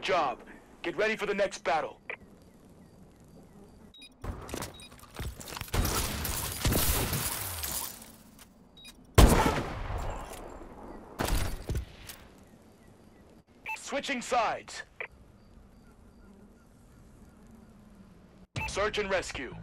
Good job. Get ready for the next battle. Switching sides. Search and rescue.